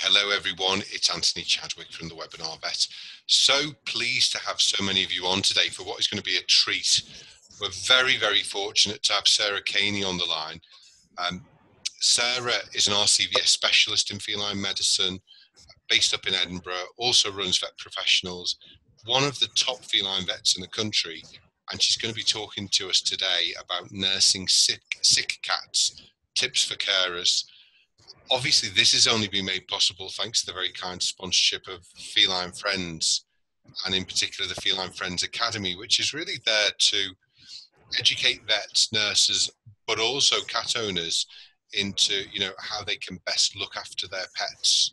Hello, everyone. It's Anthony Chadwick from the Webinar Vet. So pleased to have so many of you on today for what is going to be a treat. We're very, very fortunate to have Sarah Caney on the line. Um, Sarah is an RCVS specialist in feline medicine, based up in Edinburgh, also runs vet professionals, one of the top feline vets in the country, and she's going to be talking to us today about nursing sick, sick cats, tips for carers. Obviously, this has only been made possible thanks to the very kind sponsorship of Feline Friends, and in particular the Feline Friends Academy, which is really there to educate vets, nurses, but also cat owners into you know how they can best look after their pets.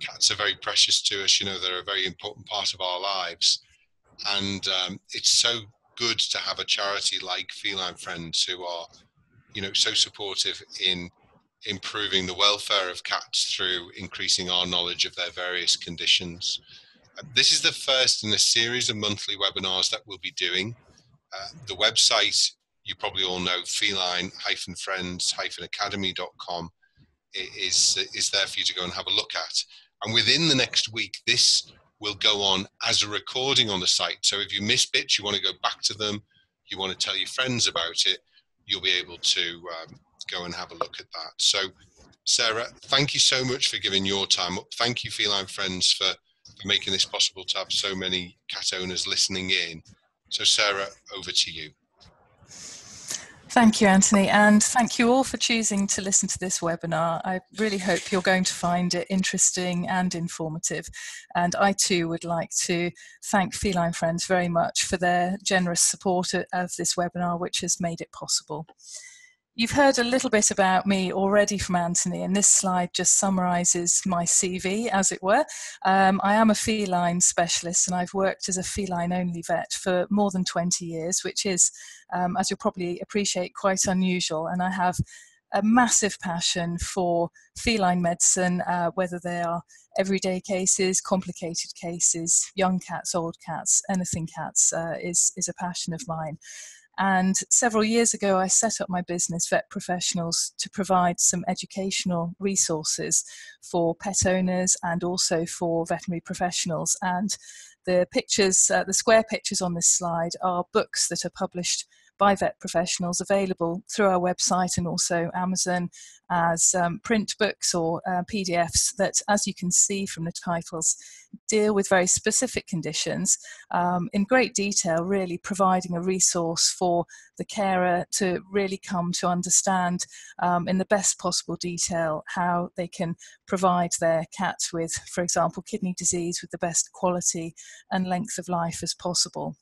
Cats are very precious to us. You know they're a very important part of our lives, and um, it's so good to have a charity like Feline Friends who are you know so supportive in improving the welfare of cats through increasing our knowledge of their various conditions. Uh, this is the first in a series of monthly webinars that we'll be doing. Uh, the website you probably all know feline-friends-academy.com is is there for you to go and have a look at. And within the next week, this will go on as a recording on the site. So if you miss bits, you want to go back to them, you want to tell your friends about it, you'll be able to um, go and have a look at that. So, Sarah, thank you so much for giving your time up. Thank you, Feline Friends, for, for making this possible to have so many cat owners listening in. So, Sarah, over to you. Thank you, Anthony, and thank you all for choosing to listen to this webinar. I really hope you're going to find it interesting and informative. And I too would like to thank Feline Friends very much for their generous support of this webinar, which has made it possible. You've heard a little bit about me already from Anthony, and this slide just summarises my CV, as it were. Um, I am a feline specialist, and I've worked as a feline only vet for more than 20 years, which is, um, as you'll probably appreciate, quite unusual. And I have a massive passion for feline medicine, uh, whether they are everyday cases, complicated cases, young cats, old cats, anything cats uh, is, is a passion of mine. And several years ago, I set up my business, Vet Professionals, to provide some educational resources for pet owners and also for veterinary professionals. And the pictures, uh, the square pictures on this slide, are books that are published by vet professionals available through our website and also Amazon as um, print books or uh, PDFs that, as you can see from the titles, deal with very specific conditions um, in great detail, really providing a resource for the carer to really come to understand um, in the best possible detail how they can provide their cat with, for example, kidney disease with the best quality and length of life as possible.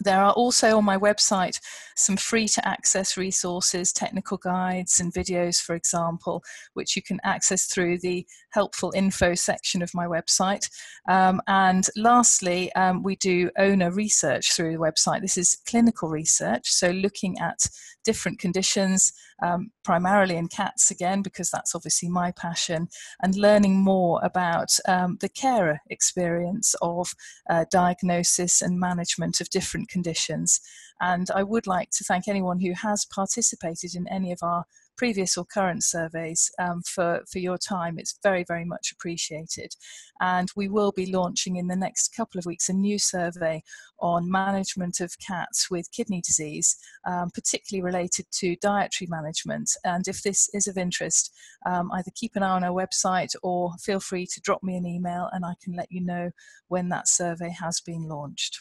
There are also on my website some free to access resources, technical guides and videos, for example, which you can access through the helpful info section of my website. Um, and lastly, um, we do owner research through the website. This is clinical research, so looking at different conditions, um, primarily in cats again, because that's obviously my passion, and learning more about um, the carer experience of uh, diagnosis and management of different conditions. And I would like to thank anyone who has participated in any of our previous or current surveys um, for, for your time. It's very, very much appreciated. And we will be launching in the next couple of weeks a new survey on management of cats with kidney disease, um, particularly related to dietary management. And if this is of interest, um, either keep an eye on our website or feel free to drop me an email and I can let you know when that survey has been launched.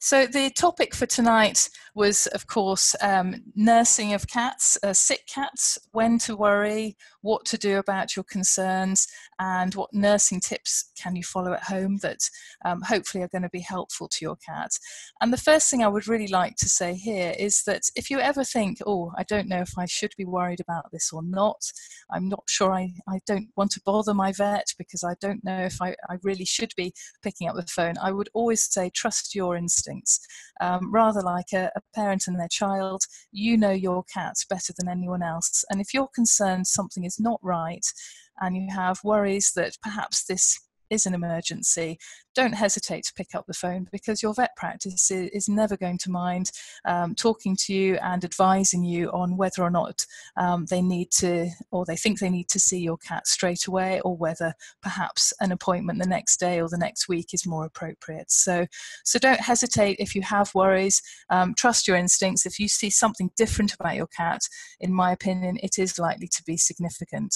So the topic for tonight was, of course, um, nursing of cats, uh, sick cats, when to worry, what to do about your concerns, and what nursing tips can you follow at home that um, hopefully are going to be helpful to your cat. And the first thing I would really like to say here is that if you ever think, oh, I don't know if I should be worried about this or not, I'm not sure I, I don't want to bother my vet because I don't know if I, I really should be picking up the phone, I would always say trust your instincts. Um, rather like a, a parent and their child, you know your cat better than anyone else. And if you're concerned something is not right and you have worries that perhaps this is an emergency, don't hesitate to pick up the phone because your vet practice is, never going to mind um, talking to you and advising you on whether or not um, they need to or they think they need to see your cat straight away or whether perhaps an appointment the next day or the next week is more appropriate. So, so don't hesitate if you have worries. Um, trust your instincts. If you see something different about your cat, in my opinion, it is likely to be significant.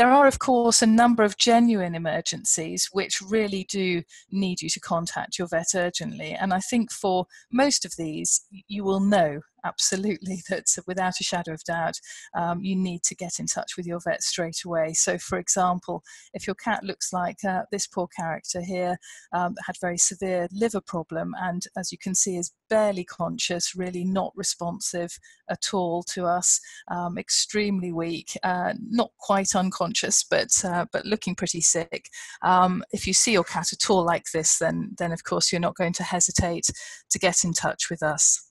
There are, of course, a number of genuine emergencies which really do need you to contact your vet urgently. And I think for most of these, you will know absolutely that without a shadow of doubt um, you need to get in touch with your vet straight away. So for example if your cat looks like uh, this poor character here um, had very severe liver problem and as you can see is barely conscious really not responsive at all to us um, extremely weak uh, not quite unconscious but uh, but looking pretty sick um, if you see your cat at all like this then then of course you're not going to hesitate to get in touch with us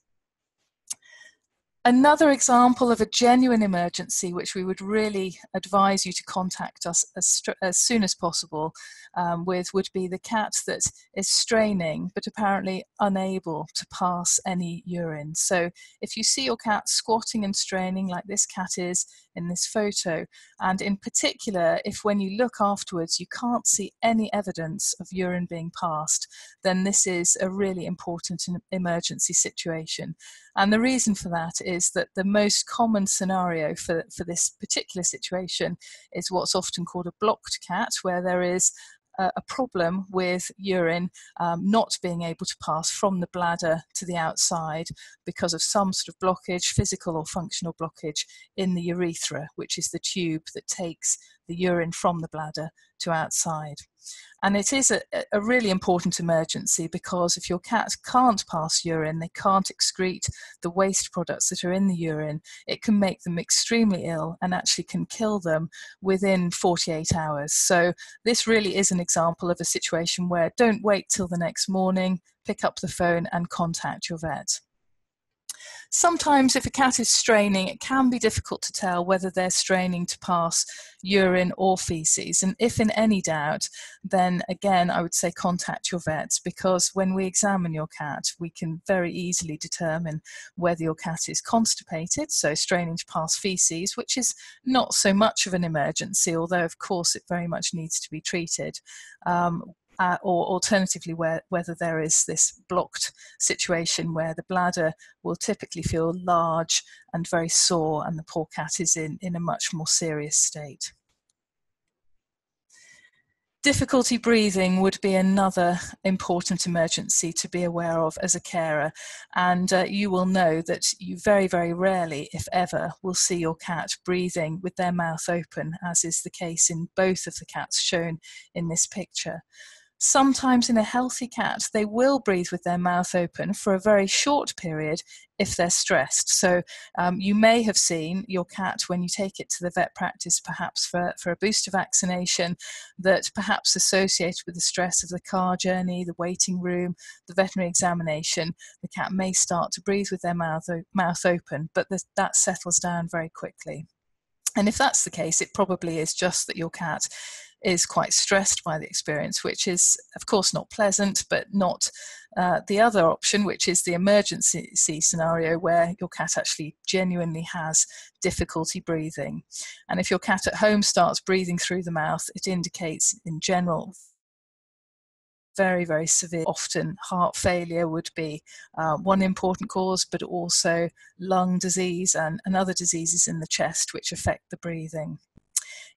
Another example of a genuine emergency, which we would really advise you to contact us as, as soon as possible um, with, would be the cat that is straining but apparently unable to pass any urine. So, if you see your cat squatting and straining like this cat is in this photo, and in particular, if when you look afterwards you can't see any evidence of urine being passed, then this is a really important emergency situation. And the reason for that is that the most common scenario for, for this particular situation is what's often called a blocked cat, where there is a problem with urine um, not being able to pass from the bladder to the outside because of some sort of blockage, physical or functional blockage in the urethra, which is the tube that takes the urine from the bladder to outside. And it is a, a, really important emergency because if your cat can't pass urine, they can't excrete the waste products that are in the urine, it can make them extremely ill and actually can kill them within 48 hours. So, this really is an example of a situation where don't wait till the next morning, pick up the phone and contact your vet. Sometimes, if a cat is straining, it can be difficult to tell whether they're straining to pass urine or feces. And if in any doubt, then again, I would say contact your vet because when we examine your cat, we can very easily determine whether your cat is constipated, so straining to pass feces, which is not so much of an emergency, although of course it very much needs to be treated. Um, uh, or alternatively where, whether there is this blocked situation where the bladder will typically feel large and very sore and the poor cat is in, in a much more serious state. Difficulty breathing would be another important emergency to be aware of as a carer, and uh, you will know that you very, very rarely, if ever, will see your cat breathing with their mouth open, as is the case in both of the cats shown in this picture. Sometimes in a healthy cat, they will breathe with their mouth open for a very short period if they're stressed. So um, you may have seen your cat when you take it to the vet practice, perhaps for, for a booster vaccination, that perhaps associated with the stress of the car journey, the waiting room, the veterinary examination, the cat may start to breathe with their mouth, mouth open, but the, that settles down very quickly. And if that's the case, it probably is just that your cat is quite stressed by the experience, which is, of course, not pleasant, but not uh, the other option, which is the emergency scenario where your cat actually genuinely has difficulty breathing. And if your cat at home starts breathing through the mouth, it indicates, in general, very, very severe. Often, heart failure would be uh, one important cause, but also lung disease and, and other diseases in the chest which affect the breathing.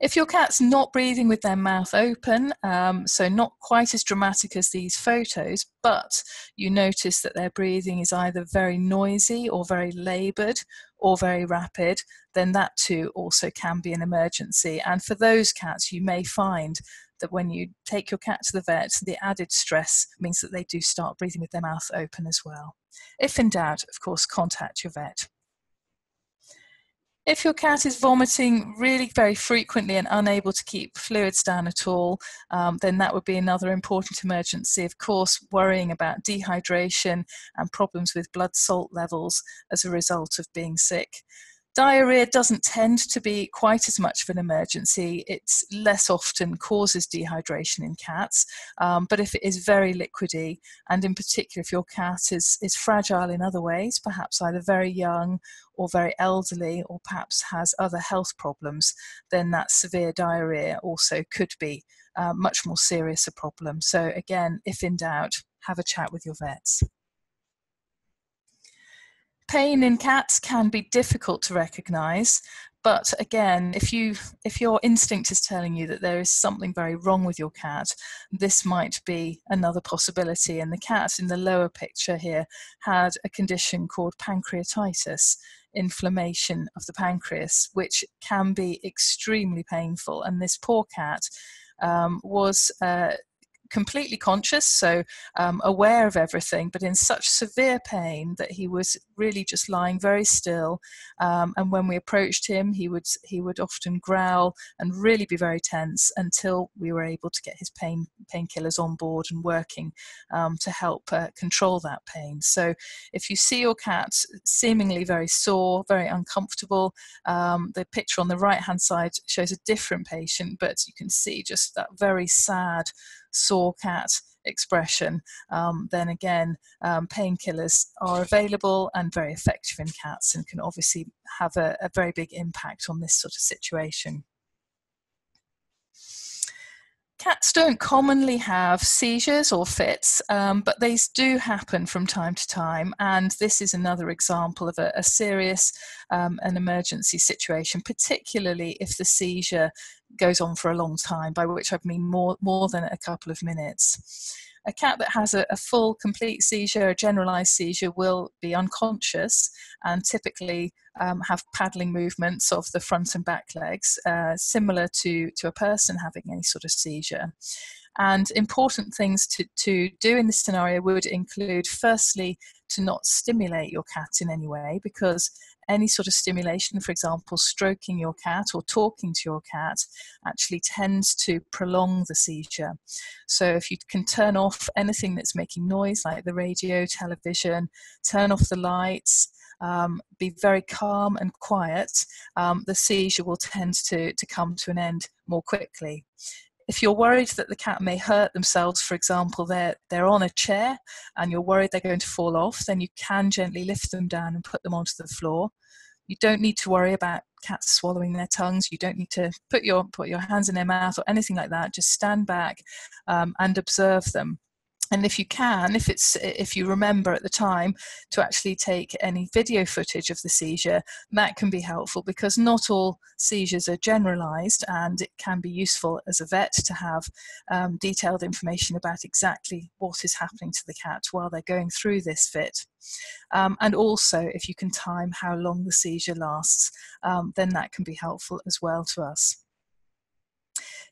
If your cat's not breathing with their mouth open, um, so not quite as dramatic as these photos, but you notice that their breathing is either very noisy or very laboured or very rapid, then that too also can be an emergency. And for those cats, you may find that when you take your cat to the vet, the added stress means that they do start breathing with their mouth open as well. If in doubt, of course, contact your vet. If your cat is vomiting really very frequently and unable to keep fluids down at all, um, then that would be another important emergency. Of course, worrying about dehydration and problems with blood salt levels as a result of being sick. Diarrhea doesn't tend to be quite as much of an emergency. It's less often causes dehydration in cats, um, but if it is very liquidy, and in particular if your cat is, is fragile in other ways, perhaps either very young or very elderly, or perhaps has other health problems, then that severe diarrhea also could be uh, much more serious a problem. So, again, if in doubt, have a chat with your vets. Pain in cats can be difficult to recognize, but again, if you if your instinct is telling you that there is something very wrong with your cat, this might be another possibility. And the cat in the lower picture here had a condition called pancreatitis, inflammation of the pancreas, which can be extremely painful. And this poor cat um, was uh, completely conscious, so um, aware of everything, but in such severe pain that he was really just lying very still. Um, and when we approached him, he would he would often growl and really be very tense until we were able to get his pain painkillers on board and working um, to help uh, control that pain. So if you see your cat seemingly very sore, very uncomfortable, um, the picture on the right hand side shows a different patient, but you can see just that very sad sore cat expression, um, then again, um, painkillers are available and very effective in cats and can obviously have a, a very big impact on this sort of situation. Cats don't commonly have seizures or fits, um, but these do happen from time to time. And this is another example of a, a serious um, an emergency situation, particularly if the seizure goes on for a long time, by which I mean more, more than a couple of minutes. A cat that has a, a full, complete seizure, a generalized seizure, will be unconscious and typically um, have paddling movements of the front and back legs, uh, similar to, to a person having any sort of seizure. And important things to, to do in this scenario would include, firstly, to not stimulate your cat in any way because any sort of stimulation, for example, stroking your cat or talking to your cat, actually tends to prolong the seizure. So, if you can turn off anything that's making noise, like the radio, television, turn off the lights, um, be very calm and quiet, um, the seizure will tend to, to come to an end more quickly if you're worried that the cat may hurt themselves, for example, they're, they're on a chair and you're worried they're going to fall off, then you can gently lift them down and put them onto the floor. You don't need to worry about cats swallowing their tongues. You don't need to put your, put your hands in their mouth or anything like that. Just stand back um, and observe them and if you can if it's if you remember at the time to actually take any video footage of the seizure that can be helpful because not all seizures are generalized and it can be useful as a vet to have um, detailed information about exactly what is happening to the cat while they're going through this fit. Um, and also if you can time how long the seizure lasts um, then that can be helpful as well to us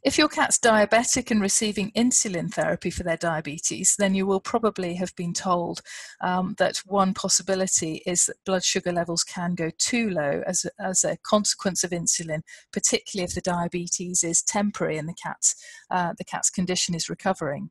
if your cat's diabetic and receiving insulin therapy for their diabetes, then you will probably have been told um, that one possibility is that blood sugar levels can go too low as a, as a consequence of insulin, particularly if the diabetes is temporary and the cat's, uh, the cat's condition is recovering.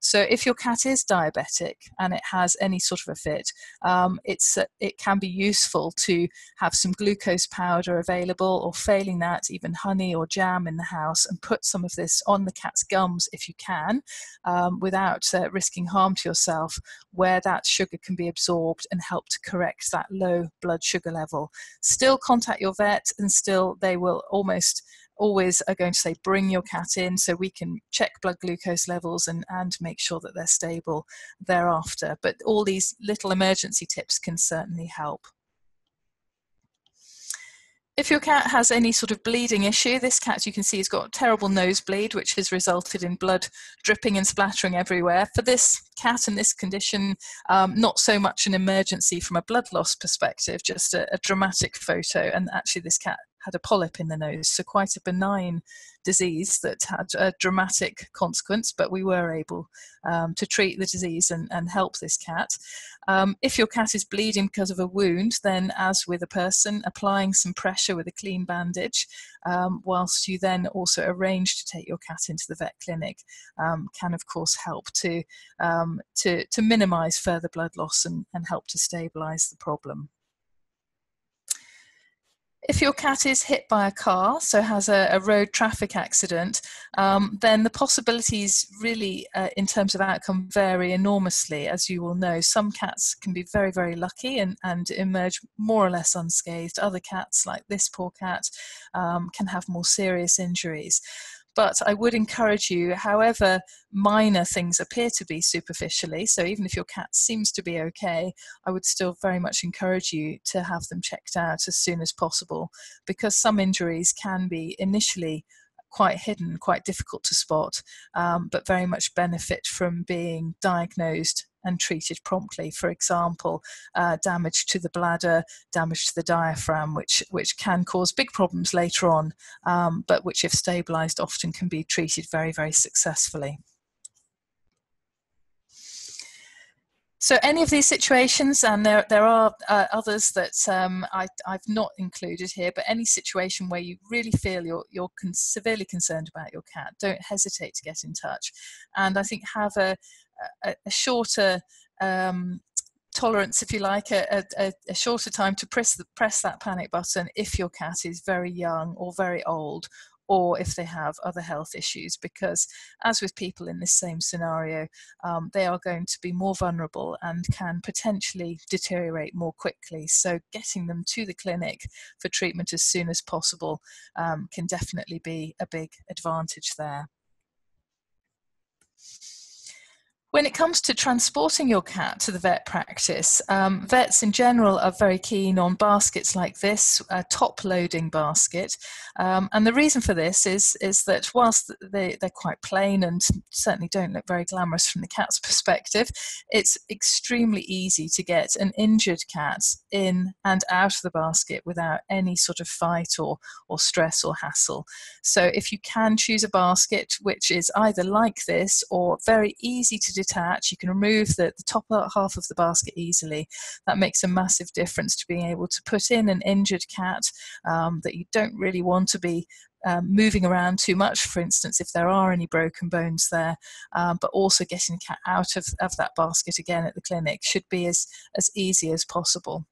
So if your cat is diabetic and it has any sort of a fit, um, it's uh, it can be useful to have some glucose powder available, or failing that, even honey or jam in the house, and put some of this on the cat's gums if you can, um, without uh, risking harm to yourself, where that sugar can be absorbed and help to correct that low blood sugar level. Still contact your vet, and still they will almost always are going to say bring your cat in so we can check blood glucose levels and, and make sure that they're stable thereafter. But all these little emergency tips can certainly help. If your cat has any sort of bleeding issue, this cat you can see has got terrible nosebleed, which has resulted in blood dripping and splattering everywhere. For this cat in this condition, um, not so much an emergency from a blood loss perspective, just a, a dramatic photo. And actually, this cat had a polyp in the nose, so quite a benign disease that had a dramatic consequence, but we were able um, to treat the disease and, and help this cat. Um, if your cat is bleeding because of a wound, then, as with a person, applying some pressure with a clean bandage, um, whilst you then also arrange to take your cat into the vet clinic, um, can of course help to, um, to, to minimize further blood loss and, and help to stabilize the problem. If your cat is hit by a car, so has a, a road traffic accident, um, then the possibilities really, uh, in terms of outcome, vary enormously. As you will know, some cats can be very, very lucky and, and emerge more or less unscathed. Other cats, like this poor cat, um, can have more serious injuries. But I would encourage you, however minor things appear to be superficially, so even if your cat seems to be okay, I would still very much encourage you to have them checked out as soon as possible because some injuries can be initially quite hidden, quite difficult to spot, um, but very much benefit from being diagnosed and treated promptly. For example, uh, damage to the bladder, damage to the diaphragm, which which can cause big problems later on, um, but which, if stabilised, often can be treated very very successfully. So any of these situations, and there, there are uh, others that um, I, have not included here, but any situation where you really feel you're, you're con- severely concerned about your cat, don't hesitate to get in touch. And I think have a, a, a shorter um, tolerance, if you like, a, a, a, shorter time to press the, press that panic button if your cat is very young or very old or if they have other health issues, because as with people in this same scenario, um, they are going to be more vulnerable and can potentially deteriorate more quickly. So, getting them to the clinic for treatment as soon as possible um, can definitely be a big advantage there. When it comes to transporting your cat to the vet practice, um, vets in general are very keen on baskets like this, a top loading basket. Um, and the reason for this is, is that whilst they, they're quite plain and certainly don't look very glamorous from the cat's perspective, it's extremely easy to get an injured cat in and out of the basket without any sort of fight or, or stress or hassle. So if you can choose a basket which is either like this or very easy to detach. You can remove the, the top half of the basket easily. That makes a massive difference to being able to put in an injured cat um, that you don't really want to be um, moving around too much, for instance, if there are any broken bones there, um, but also getting the cat out of, of that basket again at the clinic should be as, as easy as possible.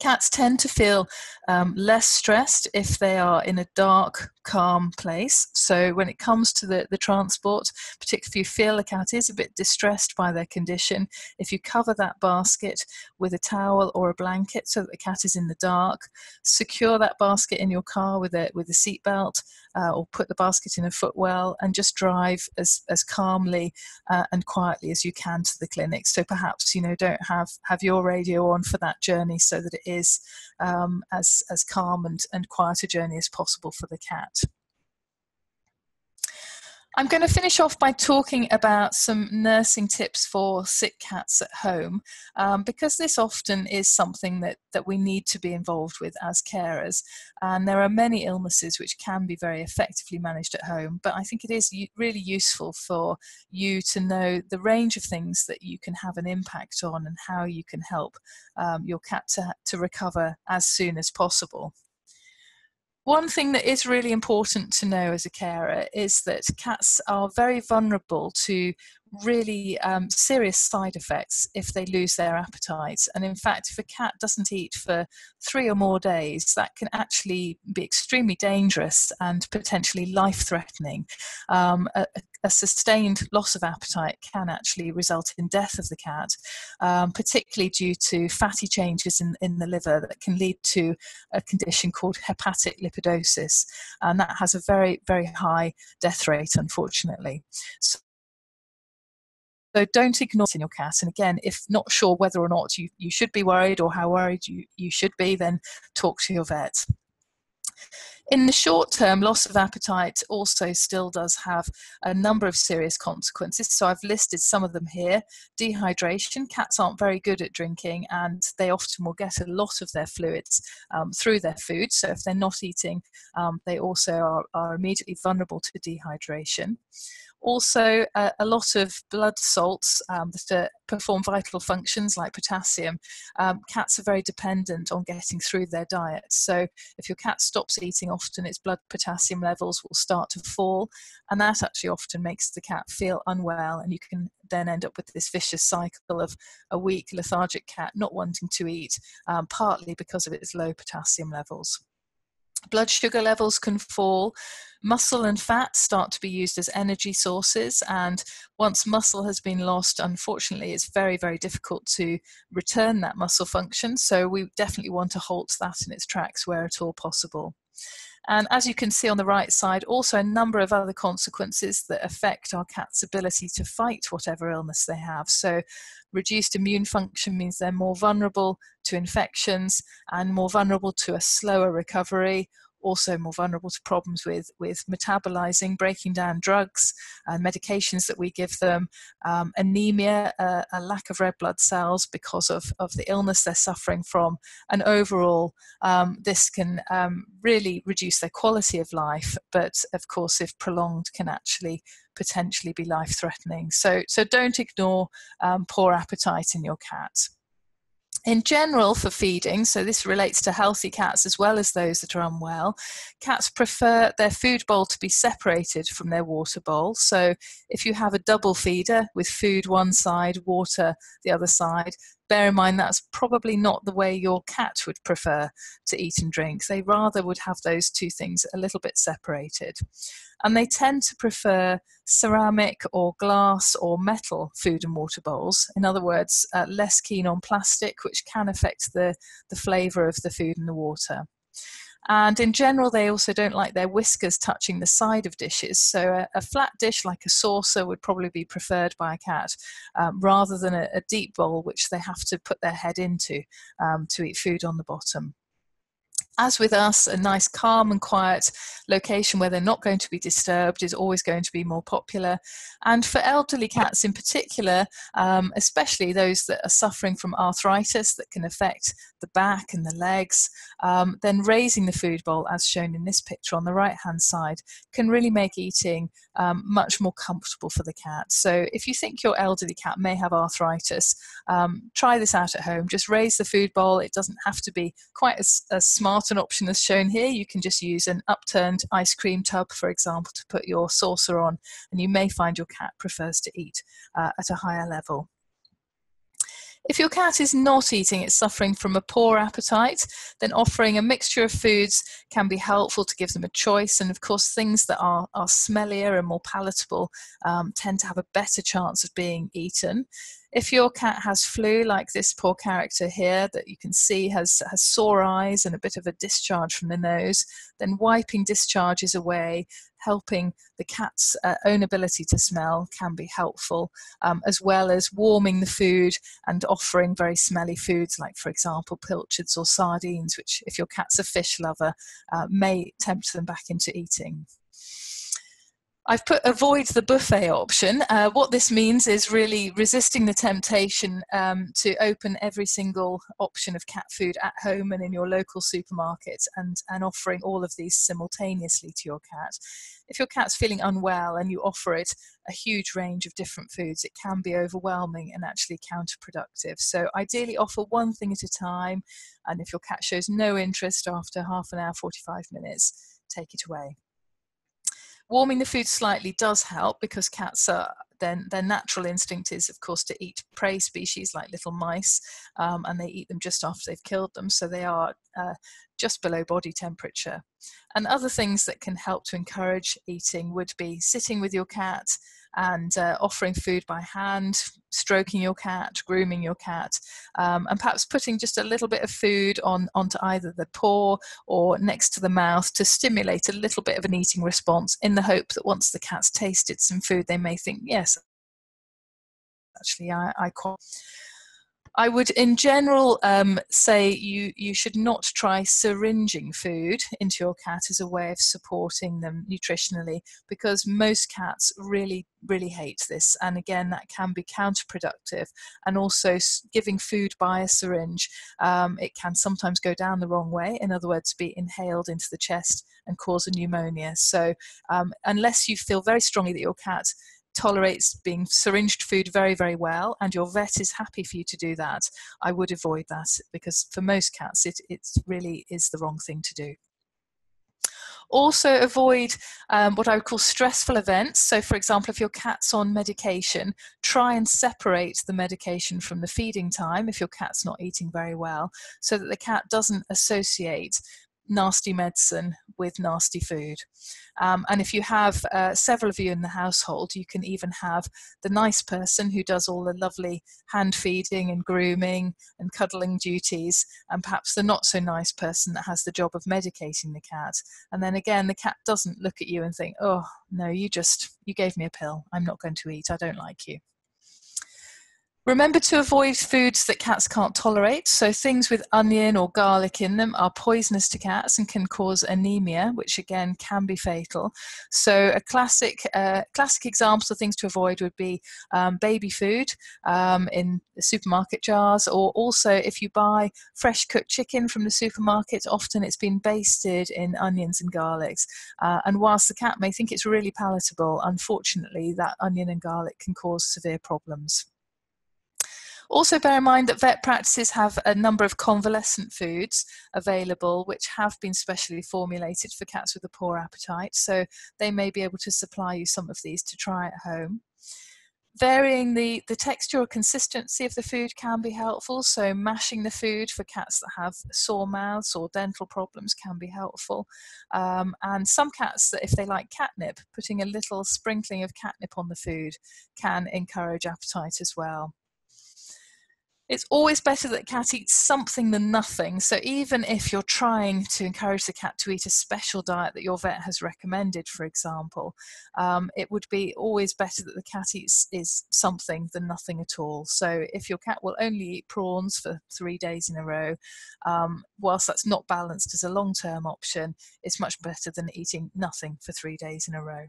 Cats tend to feel um, less stressed if they are in a dark, calm place. So when it comes to the, the transport, particularly if you feel the cat is a bit distressed by their condition, if you cover that basket with a towel or a blanket so that the cat is in the dark, secure that basket in your car with a with a seatbelt, uh, or put the basket in a footwell, and just drive as as calmly uh, and quietly as you can to the clinic. So perhaps you know don't have have your radio on for that journey so that it is um, as as calm and, and quiet a journey as possible for the cat. I'm going to finish off by talking about some nursing tips for sick cats at home, um, because this often is something that, that we need to be involved with as carers. And there are many illnesses which can be very effectively managed at home, but I think it is really useful for you to know the range of things that you can have an impact on and how you can help um, your cat to, to recover as soon as possible. One thing that is really important to know as a carer is that cats are very vulnerable to really um, serious side effects if they lose their appetite. And in fact, if a cat doesn't eat for three or more days, that can actually be extremely dangerous and potentially life threatening. Um, a, a, sustained loss of appetite can actually result in death of the cat, um, particularly due to fatty changes in, in the liver that can lead to a condition called hepatic lipidosis. And that has a very, very high death rate, unfortunately. So so don't ignore it in your cat. And again, if not sure whether or not you, you should be worried or how worried you, you should be, then talk to your vet. In the short term, loss of appetite also still does have a number of serious consequences. So I've listed some of them here. Dehydration. Cats aren't very good at drinking and they often will get a lot of their fluids um, through their food. So if they're not eating, um, they also are, are immediately vulnerable to dehydration also a lot of blood salts um, that perform vital functions like potassium. Um, cats are very dependent on getting through their diet. So if your cat stops eating often, its blood potassium levels will start to fall, and that actually often makes the cat feel unwell, and you can then end up with this vicious cycle of a weak lethargic cat not wanting to eat, um, partly because of its low potassium levels. Blood sugar levels can fall. Muscle and fat start to be used as energy sources, and once muscle has been lost, unfortunately, it's very, very difficult to return that muscle function. So, we definitely want to halt that in its tracks where at all possible. And as you can see on the right side, also a number of other consequences that affect our cat's ability to fight whatever illness they have. So, reduced immune function means they're more vulnerable to infections and more vulnerable to a slower recovery also more vulnerable to problems with, with metabolizing, breaking down drugs and medications that we give them, um, anemia, uh, a lack of red blood cells because of, of the illness they're suffering from, and overall, um, this can um, really reduce their quality of life, but of course, if prolonged, can actually potentially be life threatening. So, so don't ignore um, poor appetite in your cat in general for feeding so this relates to healthy cats as well as those that are unwell cats prefer their food bowl to be separated from their water bowl. So if you have a double feeder with food one side water the other side bear in mind that's probably not the way your cat would prefer to eat and drink. They rather would have those two things a little bit separated. And they tend to prefer ceramic or glass or metal food and water bowls. In other words, uh, less keen on plastic, which can affect the, the flavour of the food and the water. And in general, they also don't like their whiskers touching the side of dishes. So a, a flat dish like a saucer would probably be preferred by a cat um, rather than a, a, deep bowl which they have to put their head into um, to eat food on the bottom as with us, a nice, calm and quiet location where they're not going to be disturbed is always going to be more popular. And for elderly cats in particular, um, especially those that are suffering from arthritis that can affect the back and the legs, um, then raising the food bowl, as shown in this picture on the right hand side, can really make eating um, much more comfortable for the cat. So if you think your elderly cat may have arthritis, um, try this out at home. Just raise the food bowl. It doesn't have to be quite as, as smart an option as shown here. You can just use an upturned ice cream tub, for example, to put your saucer on, and you may find your cat prefers to eat uh, at a higher level. If your cat is not eating, it's suffering from a poor appetite, then offering a mixture of foods can be helpful to give them a choice. And of course, things that are, are smellier and more palatable um, tend to have a better chance of being eaten. If your cat has flu, like this poor character here that you can see has, has sore eyes and a bit of a discharge from the nose, then wiping discharges away, helping the cat's uh, own ability to smell can be helpful, um, as well as warming the food and offering very smelly foods, like, for example, pilchards or sardines, which, if your cat's a fish lover, uh, may tempt them back into eating. I've put avoid the buffet option. Uh, what this means is really resisting the temptation um, to open every single option of cat food at home and in your local supermarket and, and offering all of these simultaneously to your cat. If your cat's feeling unwell and you offer it a huge range of different foods, it can be overwhelming and actually counterproductive. So, ideally, offer one thing at a time. And if your cat shows no interest after half an hour, 45 minutes, take it away warming the food slightly does help because cats are then their natural instinct is of course to eat prey species like little mice um, and they eat them just after they've killed them. So they are uh, just below body temperature. And other things that can help to encourage eating would be sitting with your cat and uh, offering food by hand, stroking your cat, grooming your cat, um, and perhaps putting just a little bit of food on onto either the paw or next to the mouth to stimulate a little bit of an eating response in the hope that once the cat's tasted some food, they may think, yes, actually, I, I I would, in general, um, say you you should not try syringing food into your cat as a way of supporting them nutritionally, because most cats really really hate this, and again that can be counterproductive. And also, giving food by a syringe, um, it can sometimes go down the wrong way. In other words, be inhaled into the chest and cause a pneumonia. So, um, unless you feel very strongly that your cat tolerates being syringed food very, very well, and your vet is happy for you to do that, I would avoid that because for most cats, it, it really is the wrong thing to do. Also, avoid um, what I would call stressful events. So, for example, if your cat's on medication, try and separate the medication from the feeding time if your cat's not eating very well, so that the cat doesn't associate nasty medicine with nasty food. Um, and if you have uh, several of you in the household, you can even have the nice person who does all the lovely hand feeding and grooming and cuddling duties, and perhaps the not so nice person that has the job of medicating the cat. And then again, the cat doesn't look at you and think, oh, no, you just, you gave me a pill. I'm not going to eat. I don't like you. Remember to avoid foods that cats can't tolerate. So, things with onion or garlic in them are poisonous to cats and can cause anemia, which again can be fatal. So, a classic uh, classic examples of things to avoid would be um, baby food um, in supermarket jars, or also if you buy fresh cooked chicken from the supermarket, often it's been basted in onions and garlics. Uh, and whilst the cat may think it's really palatable, unfortunately, that onion and garlic can cause severe problems. Also, bear in mind that vet practices have a number of convalescent foods available which have been specially formulated for cats with a poor appetite, so they may be able to supply you some of these to try at home. Varying the, the texture or consistency of the food can be helpful, so mashing the food for cats that have sore mouths or dental problems can be helpful. Um, and some cats, that if they like catnip, putting a little sprinkling of catnip on the food can encourage appetite as well it's always better that cat eats something than nothing. So even if you're trying to encourage the cat to eat a special diet that your vet has recommended, for example, um, it would be always better that the cat eats is something than nothing at all. So if your cat will only eat prawns for three days in a row, um, whilst that's not balanced as a long-term option, it's much better than eating nothing for three days in a row.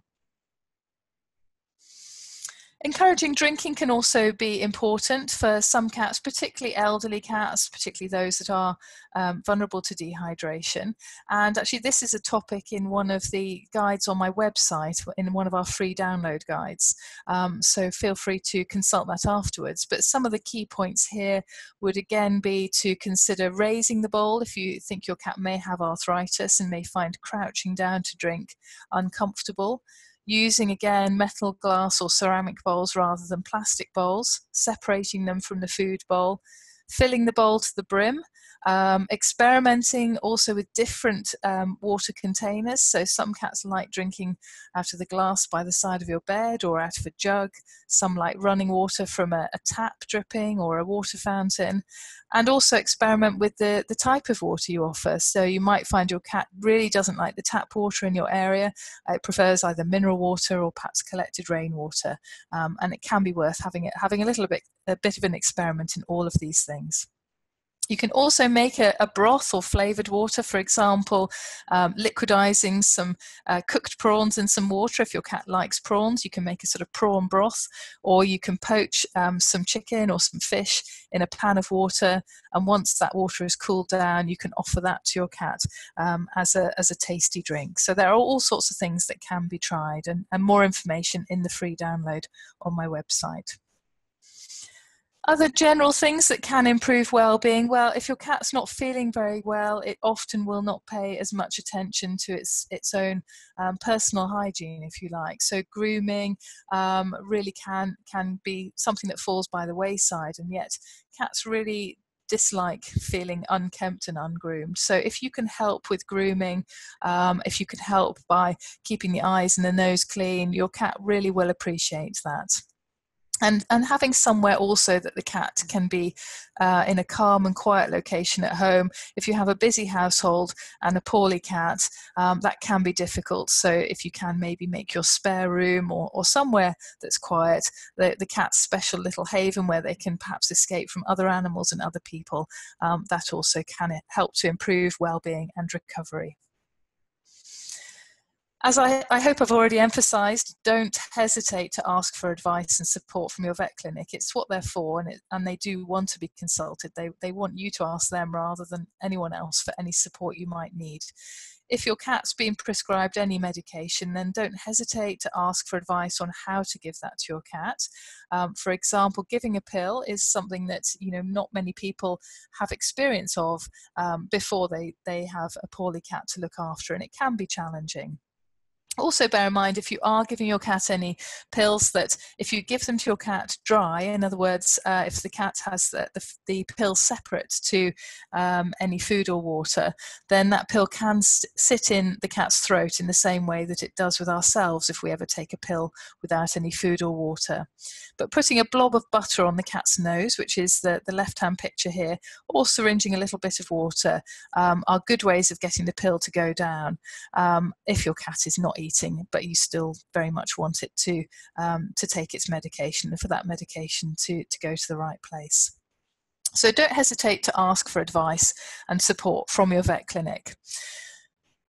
Encouraging drinking can also be important for some cats, particularly elderly cats, particularly those that are um, vulnerable to dehydration. And actually, this is a topic in one of the guides on my website, in one of our free download guides. Um, so feel free to consult that afterwards. But some of the key points here would again be to consider raising the bowl if you think your cat may have arthritis and may find crouching down to drink uncomfortable using again metal, glass, or ceramic bowls rather than plastic bowls, separating them from the food bowl, filling the bowl to the brim, um, experimenting also with different um, water containers. So, some cats like drinking out of the glass by the side of your bed or out of a jug. Some like running water from a, a tap dripping or a water fountain. And also experiment with the, the type of water you offer. So, you might find your cat really doesn't like the tap water in your area. It prefers either mineral water or perhaps collected rainwater. Um, and it can be worth having, it, having a little bit, a bit of an experiment in all of these things. You can also make a, a broth or flavored water, for example, um, liquidizing some uh, cooked prawns in some water. If your cat likes prawns, you can make a sort of prawn broth, or you can poach um, some chicken or some fish in a pan of water. And once that water is cooled down, you can offer that to your cat um, as, a, as a tasty drink. So there are all sorts of things that can be tried, and, and more information in the free download on my website. Other general things that can improve well-being. Well, if your cat's not feeling very well, it often will not pay as much attention to its its own um, personal hygiene, if you like. So grooming um, really can can be something that falls by the wayside, and yet cats really dislike feeling unkempt and ungroomed. So if you can help with grooming, um, if you can help by keeping the eyes and the nose clean, your cat really will appreciate that and and having somewhere also that the cat can be uh, in a calm and quiet location at home. If you have a busy household and a poorly cat um, that can be difficult. So if you can maybe make your spare room or, or somewhere that's quiet the, the cat's special little haven where they can perhaps escape from other animals and other people um, that also can help to improve well-being and recovery as I, I, hope I've already emphasised, don't hesitate to ask for advice and support from your vet clinic. It's what they're for, and, it, and they do want to be consulted. They, they want you to ask them rather than anyone else for any support you might need. If your cat's being prescribed any medication, then don't hesitate to ask for advice on how to give that to your cat. Um, for example, giving a pill is something that you know not many people have experience of um, before they, they have a poorly cat to look after, and it can be challenging. Also bear in mind if you are giving your cat any pills that if you give them to your cat dry in other words uh, if the cat has the, the, the pill separate to um, any food or water then that pill can st- sit in the cat's throat in the same way that it does with ourselves if we ever take a pill without any food or water. But putting a blob of butter on the cat's nose which is the, the left hand picture here or syringing a little bit of water um, are good ways of getting the pill to go down um, if your cat is not eating, but you still very much want it to um, to take its medication and for that medication to to go to the right place. So don't hesitate to ask for advice and support from your vet clinic.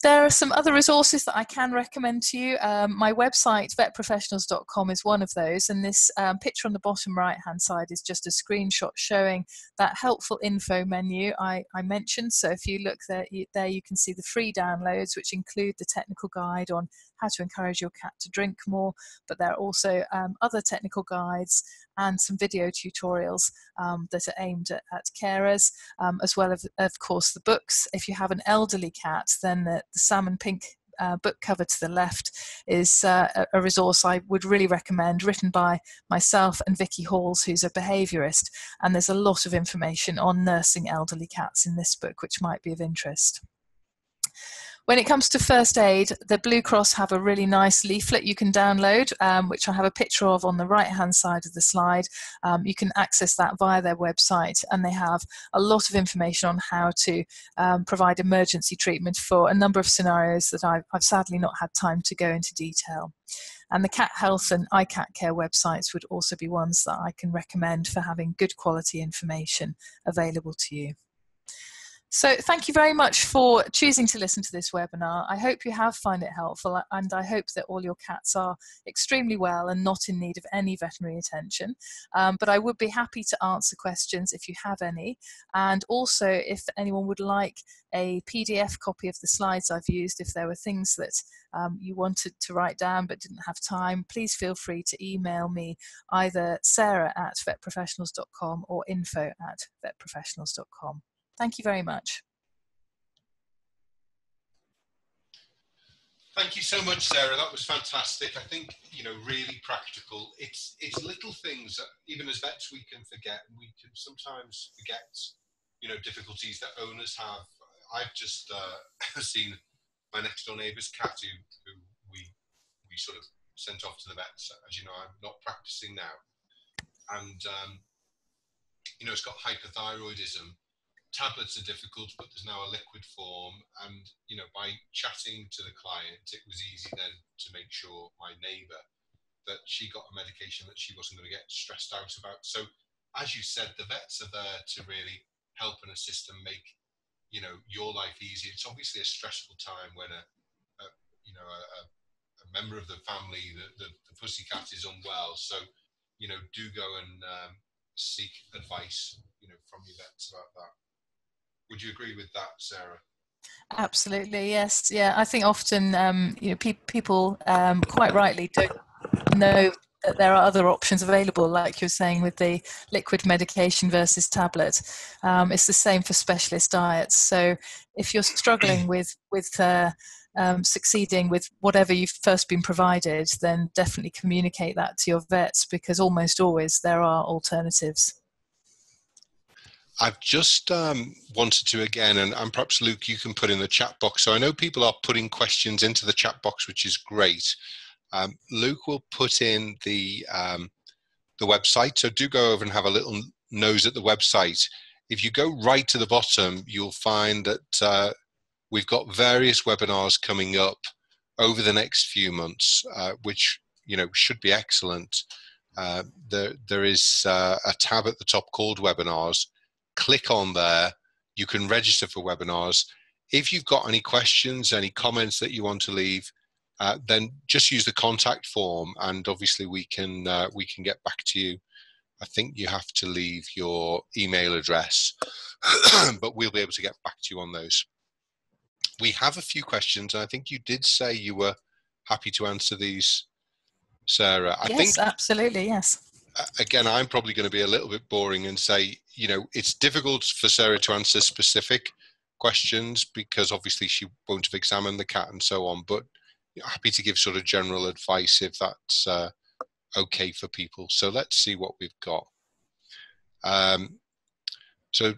There are some other resources that I can recommend to you. Um, my website, vetprofessionals.com, is one of those, and this um, picture on the bottom right hand side is just a screenshot showing that helpful info menu I, I mentioned. So if you look there you, there, you can see the free downloads, which include the technical guide on how to encourage your cat to drink more, but there are also um, other technical guides and some video tutorials um, that are aimed at, at carers, um, as well as, of course, the books. If you have an elderly cat, then the, the salmon pink uh, book cover to the left is uh, a resource I would really recommend, written by myself and Vicky Halls, who's a behaviourist. And there's a lot of information on nursing elderly cats in this book, which might be of interest. When it comes to first aid, the Blue Cross have a really nice leaflet you can download, um, which I have a picture of on the right hand side of the slide. Um, you can access that via their website, and they have a lot of information on how to um, provide emergency treatment for a number of scenarios that I've, I've sadly not had time to go into detail. And the cat health and iCat care websites would also be ones that I can recommend for having good quality information available to you. So thank you very much for choosing to listen to this webinar. I hope you have found it helpful and I hope that all your cats are extremely well and not in need of any veterinary attention. Um, but I would be happy to answer questions if you have any. And also if anyone would like a PDF copy of the slides I've used, if there were things that um, you wanted to write down but didn't have time, please feel free to email me either sarah at vetprofessionals.com or info at vetprofessionals.com. Thank you very much. Thank you so much, Sarah. That was fantastic. I think you know, really practical. It's it's little things that even as vets we can forget. We can sometimes forget, you know, difficulties that owners have. I've just uh, seen my next door neighbour's cat who, who we we sort of sent off to the vets. As you know, I'm not practicing now, and um, you know, it's got hypothyroidism, tablets are difficult, but there's now a liquid form. And, you know, by chatting to the client, it was easy then to make sure my neighbor that she got a medication that she wasn't going to get stressed out about. So, as you said, the vets are there to really help and assist and make, you know, your life easier. It's obviously a stressful time when a, a you know, a, a, member of the family, the, the, the pussycat is unwell. So, you know, do go and um, seek advice, you know, from your vets about that. Would you agree with that, Sarah? Absolutely, yes. Yeah, I think often um, you know pe- people um, quite rightly don't know that there are other options available, like you're saying with the liquid medication versus tablet. Um, it's the same for specialist diets. So if you're struggling with with uh, um, succeeding with whatever you've first been provided, then definitely communicate that to your vets because almost always there are alternatives. I've just um, wanted to again, and, and, perhaps Luke, you can put in the chat box. So I know people are putting questions into the chat box, which is great. Um, Luke will put in the um, the website. So do go over and have a little nose at the website. If you go right to the bottom, you'll find that uh, we've got various webinars coming up over the next few months, uh, which you know should be excellent. Uh, there, there is uh, a tab at the top called webinars click on there. You can register for webinars. If you've got any questions, any comments that you want to leave, uh, then just use the contact form, and obviously we can uh, we can get back to you. I think you have to leave your email address, but we'll be able to get back to you on those. We have a few questions, and I think you did say you were happy to answer these, Sarah. I yes, think absolutely, yes again, I'm probably going to be a little bit boring and say, you know, it's difficult for Sarah to answer specific questions because obviously she won't have examined the cat and so on. But happy to give sort of general advice if that's uh, okay for people. So let's see what we've got. Um, so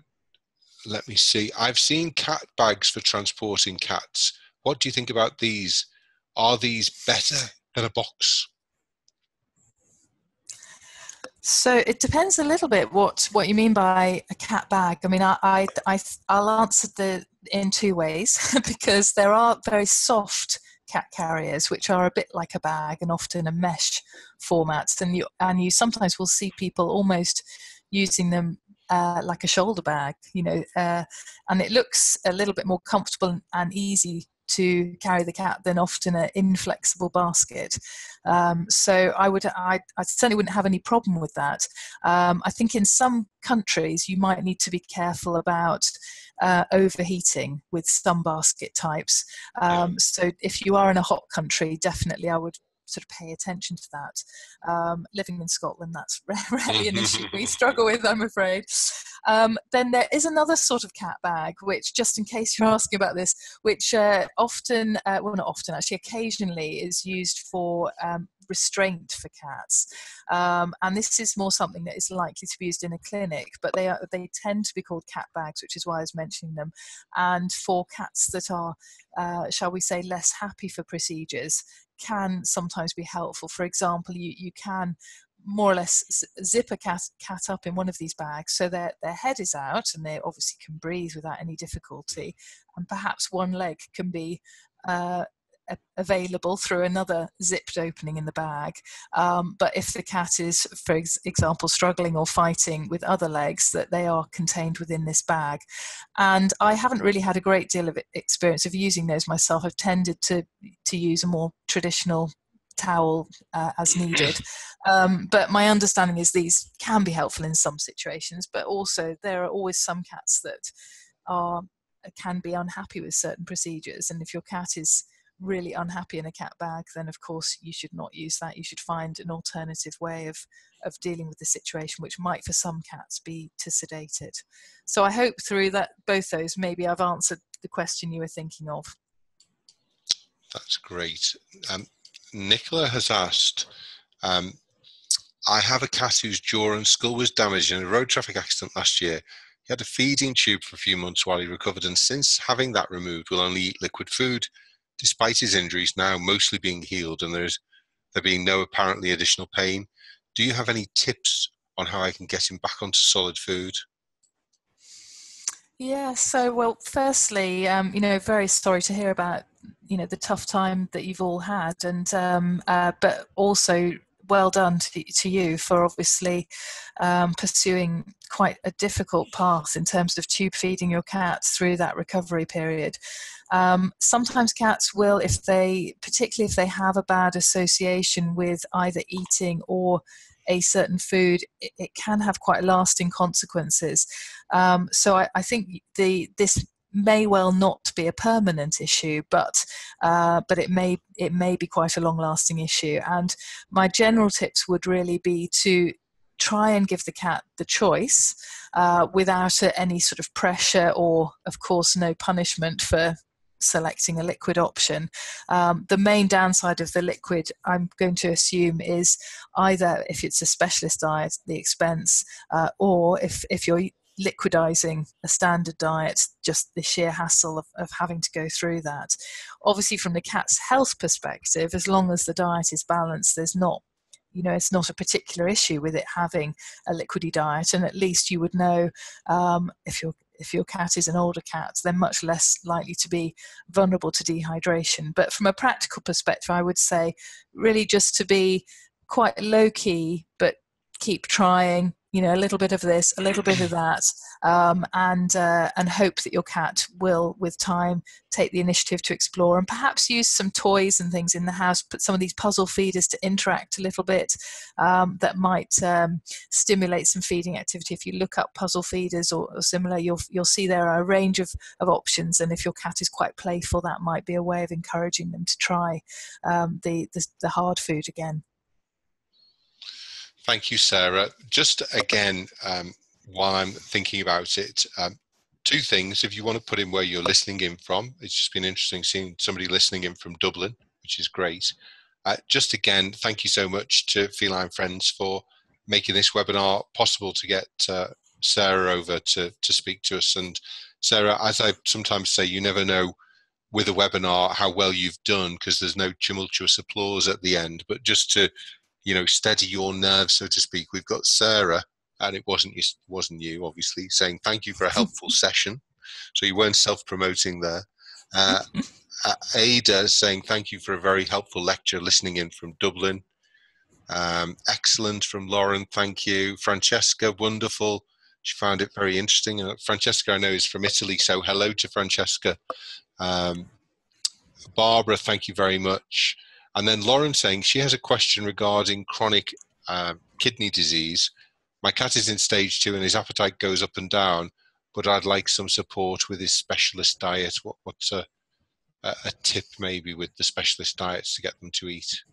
let me see. I've seen cat bags for transporting cats. What do you think about these? Are these better than a box? So it depends a little bit what what you mean by a cat bag. I mean, I I, I I'll answer the in two ways because there are very soft cat carriers which are a bit like a bag and often a mesh format, and you and you sometimes will see people almost using them uh, like a shoulder bag, you know, uh, and it looks a little bit more comfortable and easy to carry the cat than often an inflexible basket. Um, so I would, I, I, certainly wouldn't have any problem with that. Um, I think in some countries you might need to be careful about uh, overheating with some basket types. Um, so if you are in a hot country, definitely I would sort of pay attention to that. Um, living in Scotland, that's rarely an issue we struggle with, I'm afraid. Um, then there is another sort of cat bag, which, just in case you're asking about this, which uh, often, uh, well, not often, actually, occasionally is used for um, restraint for cats. Um, and this is more something that is likely to be used in a clinic, but they are they tend to be called cat bags, which is why I was mentioning them. And for cats that are, uh, shall we say, less happy for procedures, can sometimes be helpful. For example, you, you can more or less zip a cat, cat up in one of these bags so their, their head is out and they obviously can breathe without any difficulty. And perhaps one leg can be uh, available through another zipped opening in the bag. Um, but if the cat is, for ex- example, struggling or fighting with other legs, that they are contained within this bag. And I haven't really had a great deal of experience of using those myself. I've tended to to use a more traditional towel uh, as needed. Um, but my understanding is these can be helpful in some situations, but also there are always some cats that are can be unhappy with certain procedures, and if your cat is really unhappy in a cat bag, then of course you should not use that. You should find an alternative way of of dealing with the situation, which might for some cats be to sedate it. So I hope through that both those maybe I've answered the question you were thinking of. That's great. Um, Nicola has asked. Um, I have a cat whose jaw and skull was damaged in a road traffic accident last year. He had a feeding tube for a few months while he recovered, and since having that removed, will only eat liquid food despite his injuries now mostly being healed and there's there being no apparently additional pain. Do you have any tips on how I can get him back onto solid food? Yeah, so well, firstly, um, you know, very sorry to hear about you know the tough time that you've all had, and um, uh, but also well done to, to you for obviously um, pursuing quite a difficult path in terms of tube feeding your cat through that recovery period. Um, sometimes cats will, if they, particularly if they have a bad association with either eating or a certain food, it, it can have quite lasting consequences. Um, so I, I, think the this may well not be a permanent issue, but uh, but it may it may be quite a long lasting issue. And my general tips would really be to try and give the cat the choice uh, without any sort of pressure or, of course, no punishment for selecting a liquid option. Um, the main downside of the liquid, I'm going to assume, is either if it's a specialist diet, the expense, uh, or if, if you're liquidizing a standard diet, just the sheer hassle of, of having to go through that. Obviously, from the cat's health perspective, as long as the diet is balanced, there's not you know it's not a particular issue with it having a liquidy diet and at least you would know um, if your if your cat is an older cat they're much less likely to be vulnerable to dehydration but from a practical perspective i would say really just to be quite low key but keep trying you know a little bit of this a little bit of that um, and uh, and hope that your cat will with time take the initiative to explore and perhaps use some toys and things in the house put some of these puzzle feeders to interact a little bit um, that might um, stimulate some feeding activity. If you look up puzzle feeders or, or, similar you'll you'll see there are a range of, of options and if your cat is quite playful that might be a way of encouraging them to try um, the, the the hard food again Thank you, Sarah. Just again, um, while I'm thinking about it, um, two things. If you want to put in where you're listening in from, it's just been interesting seeing somebody listening in from Dublin, which is great. Uh, just again, thank you so much to Feline Friends for making this webinar possible to get uh, Sarah over to, to speak to us. And Sarah, as I sometimes say, you never know with a webinar how well you've done because there's no tumultuous applause at the end. But just to, you know, steady your nerves, so to speak, we've got Sarah, and it wasn't you, wasn't you, obviously, saying thank you for a helpful session. So you weren't self-promoting there. Uh, uh, Ada saying thank you for a very helpful lecture, listening in from Dublin. Um, excellent from Lauren, thank you. Francesca, wonderful. She found it very interesting. And Francesca, I know, is from Italy, so hello to Francesca. Um, Barbara, thank you very much. And then Lauren saying she has a question regarding chronic uh, kidney disease. My cat is in stage two and his appetite goes up and down, but I'd like some support with his specialist diet. What, what's a, a tip maybe with the specialist diets to get them to eat?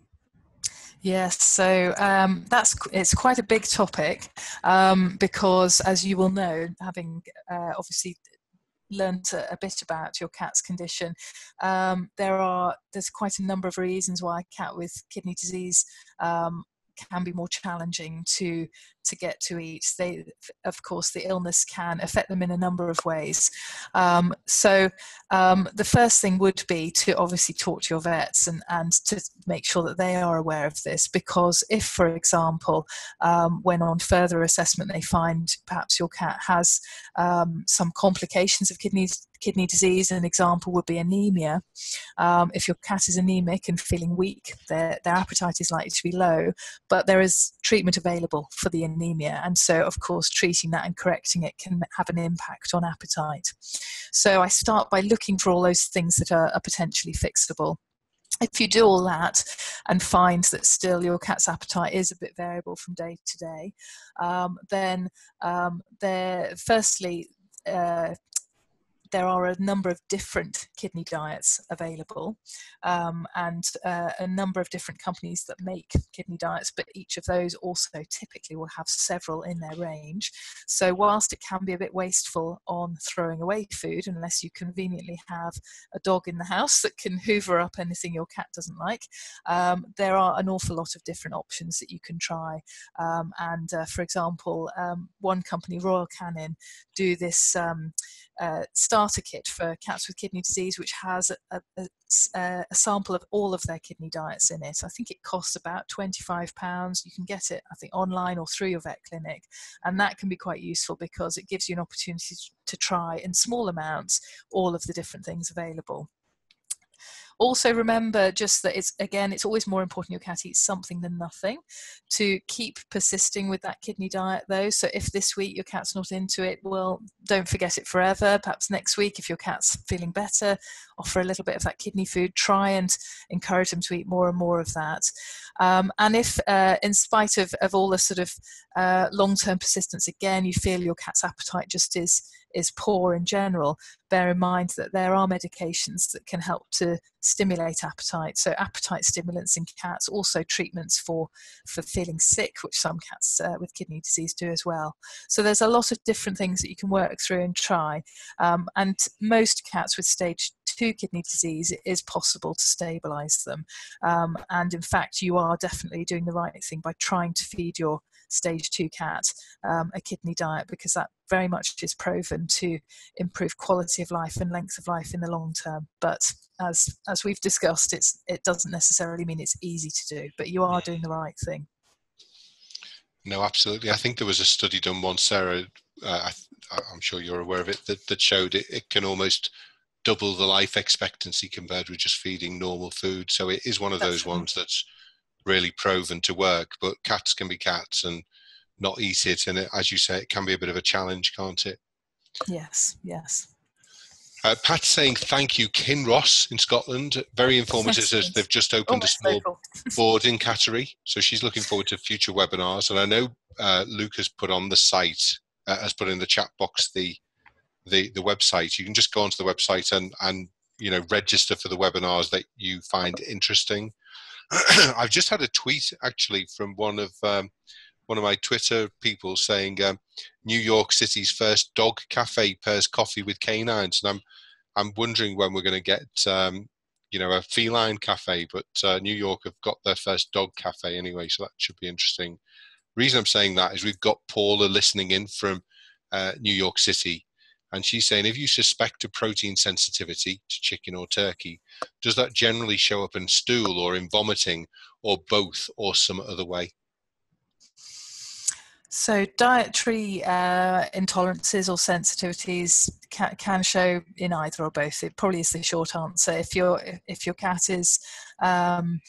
Yes, so um, that's it's quite a big topic um, because, as you will know, having uh, obviously learned a, a, bit about your cat's condition, um, there are there's quite a number of reasons why a cat with kidney disease um, can be more challenging to to get to eat. They, of course, the illness can affect them in a number of ways. Um, so um, the first thing would be to obviously talk to your vets and, and to make sure that they are aware of this. Because if, for example, um, when on further assessment they find perhaps your cat has um, some complications of kidneys kidney disease, an example would be anemia. Um, if your cat is anemic and feeling weak, their, their appetite is likely to be low, but there is treatment available for the anemia. And so, of course, treating that and correcting it can have an impact on appetite. So I start by looking for all those things that are, are potentially fixable if you do all that and find that still your cat's appetite is a bit variable from day to day, um, then um, there, firstly, uh, there are a number of different kidney diets available um, and uh, a number of different companies that make kidney diets, but each of those also typically will have several in their range. So, whilst it can be a bit wasteful on throwing away food, unless you conveniently have a dog in the house that can hoover up anything your cat doesn't like, um, there are an awful lot of different options that you can try. Um, and uh, for example, um, one company, Royal Canin, do this um, uh, starter kit for cats with kidney disease, which has a, a, a, sample of all of their kidney diets in it. I think it costs about £25. You can get it, I think, online or through your vet clinic. And that can be quite useful because it gives you an opportunity to try in small amounts all of the different things available also remember just that it's again it's always more important your cat eats something than nothing. To keep persisting with that kidney diet though so if this week your cat's not into it well don't forget it forever. Perhaps next week if your cat's feeling better offer a little bit of that kidney food. Try and encourage them to eat more and more of that. Um, and if uh, in spite of, of all the sort of uh, long-term persistence again you feel your cat's appetite just is is poor in general, bear in mind that there are medications that can help to stimulate appetite. So, appetite stimulants in cats, also treatments for, for feeling sick, which some cats uh, with kidney disease do as well. So, there's a lot of different things that you can work through and try. Um, and most cats with stage two kidney disease, it is possible to stabilize them. Um, and in fact, you are definitely doing the right thing by trying to feed your stage two cat um, a kidney diet because that very much is proven to improve quality of life and length of life in the long term. But as as we've discussed, it's it doesn't necessarily mean it's easy to do, but you are doing the right thing. No, absolutely. I think there was a study done once, Sarah. Uh, I, am sure you're aware of it that, that showed it, it can almost double the life expectancy compared with just feeding normal food. So it is one of that's those ones that's really proven to work. But cats can be cats, and not eat it. And it, as you say, it can be a bit of a challenge, can't it? Yes, yes. Uh, Pat's saying thank you, Kinross in Scotland. Very informative. Yes, they've just opened oh, a small boarding cattery, so she's looking forward to future webinars. And I know uh, Luke has put on the site, uh, has put in the chat box the the the website. You can just go onto the website and and you know register for the webinars that you find interesting. I've just had a tweet actually from one of um, one of my Twitter people saying um, New York City's first dog cafe pairs coffee with canines, and I'm I'm wondering when we're going to get um, you know, a feline cafe, but uh, New York have got their first dog cafe anyway, so that should be interesting. Reason I'm saying that is we've got Paula listening in from uh, New York City, and she's saying if you suspect a protein sensitivity to chicken or turkey, does that generally show up in stool or in vomiting, or both, or some other way? So, dietary uh, intolerances or sensitivities can, can, show in either or both. It probably is the short answer. If your if your cat is um,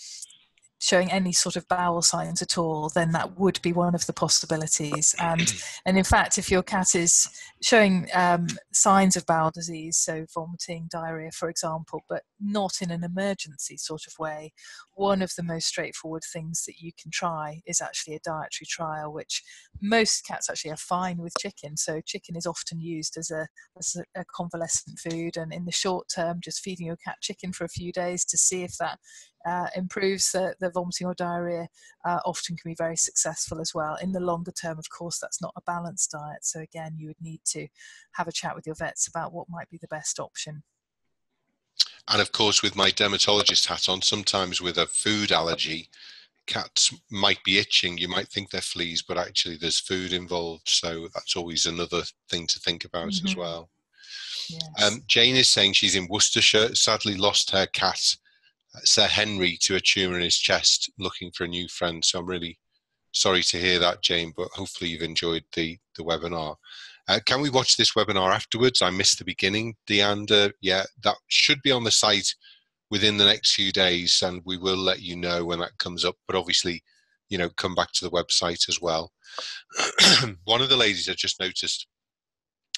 showing any sort of bowel signs at all, then that would be one of the possibilities. And and in fact, if your cat is showing um, signs of bowel disease, so vomiting, diarrhea, for example, but not in an emergency sort of way, one of the most straightforward things that you can try is actually a dietary trial, which most cats actually are fine with chicken. So chicken is often used as a as a convalescent food, and in the short term, just feeding your cat chicken for a few days to see if that uh, improves the, the, vomiting or diarrhea uh, often can be very successful as well. In the longer term, of course, that's not a balanced diet. So, again, you would need to have a chat with your vets about what might be the best option. And of course, with my dermatologist hat on, sometimes with a food allergy, cats might be itching. You might think they're fleas, but actually there's food involved. So that's always another thing to think about mm-hmm. as well. Yes. Um, Jane is saying she's in Worcestershire, sadly lost her cat Sir Henry to a tumour in his chest, looking for a new friend. So I'm really sorry to hear that, Jane, but hopefully you've enjoyed the, the webinar. Uh, can we watch this webinar afterwards? I missed the beginning, Deander. Yeah, that should be on the site within the next few days, and we will let you know when that comes up. But obviously, you know, come back to the website as well. One of the ladies I just noticed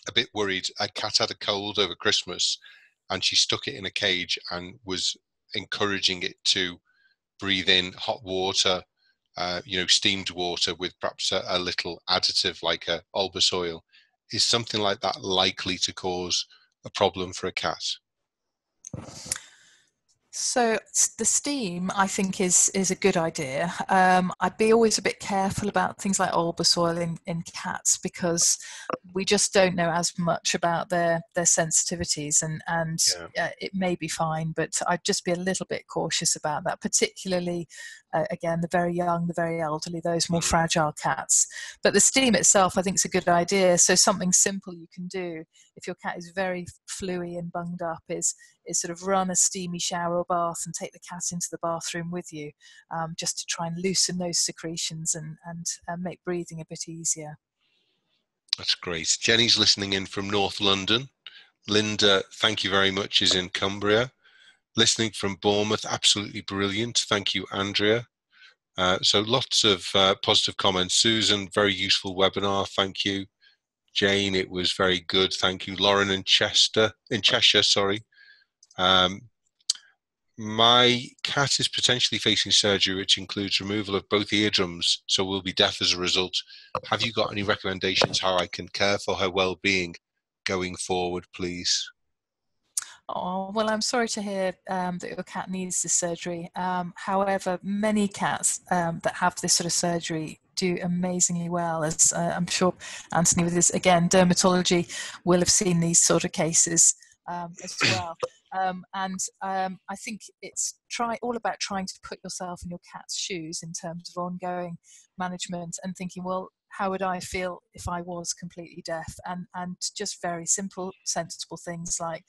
a bit worried. A cat had a cold over Christmas, and she stuck it in a cage and was encouraging it to breathe in hot water, uh, you know, steamed water with perhaps a, a little additive like a Olbas oil, is something like that likely to cause a problem for a cat? So the steam, I think, is is a good idea. Um, I'd be always a bit careful about things like Olbas oil in, in cats because we just don't know as much about their their sensitivities, and and yeah. uh, it may be fine, but I'd just be a little bit cautious about that, particularly uh, again the very young, the very elderly, those more mm. fragile cats. But the steam itself, I think, is a good idea. So something simple you can do if your cat is very fluey and bunged up is is sort of run a steamy shower or bath and take the cat into the bathroom with you, um, just to try and loosen those secretions and and make breathing a bit easier. That's great. Jenny's listening in from North London. Linda, thank you very much, is in Cumbria. Listening from Bournemouth, absolutely brilliant. Thank you, Andrea. Uh, so lots of uh, positive comments. Susan, very useful webinar. Thank you. Jane, it was very good. Thank you. Lauren in Chester, in Cheshire, sorry. Um, my cat is potentially facing surgery, which includes removal of both eardrums, so will be deaf as a result. Have you got any recommendations how I can care for her well-being going forward, please? Oh, well, I'm sorry to hear um, that your cat needs this surgery. Um, however, many cats um, that have this sort of surgery do amazingly well. As uh, I'm sure Anthony, with his again dermatology, will have seen these sort of cases um, as well. Um, and um, I think it's try all about trying to put yourself in your cat's shoes in terms of ongoing management and thinking, well, how would I feel if I was completely deaf? And and just very simple, sensible things like